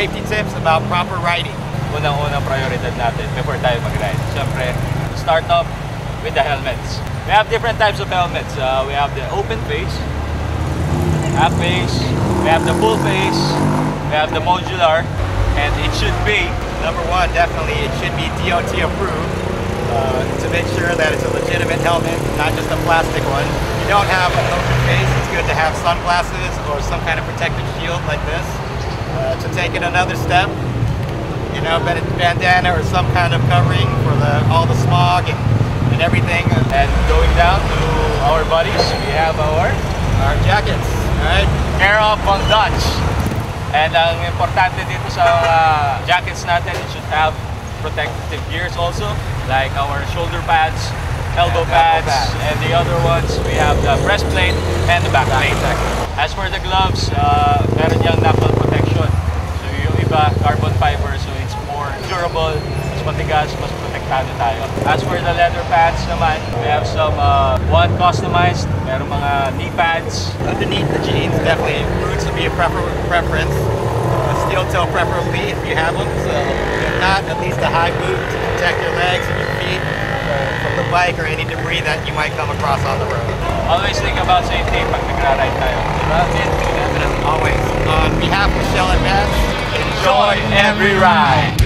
safety tips about proper riding. Unang-unang prioridad natin before tayo mag-ride. Siyempre, start off with the helmets. We have different types of helmets. Uh, we have the open face, half face, we have the full face, we have the modular, and it should be Number one, definitely, it should be DOT approved uh, to make sure that it's a legitimate helmet, not just a plastic one. If you don't have an open face, it's good to have sunglasses or some kind of protective shield like this. Uh, to take it another step, you know, ban- bandana or some kind of covering for the all the smog and, and everything. and going down to our bodies, we have our Our jackets, all right? Air Up on Dutch. And ang importante dito sa mga jackets natin, it should have protective gears also, like our shoulder pads, elbow Yeah, elbow pads, pads. and the other ones, we have the breastplate and the back backplate. As for the gloves, uh, matigas, mas protektado tayo. As for the leather pads naman, we have some uh, one customized, meron mga knee pads, Underneath the jeans, definitely boots would be a prefer- preference. A steel toe preferably if you have them. So if not, at least a high boot to protect your legs and your feet uh, from the bike or any debris that you might come across on the road. Always think about safety pag nagra-ride tayo. Definitely, always. On behalf of Shell and Matt, Enjoy every ride!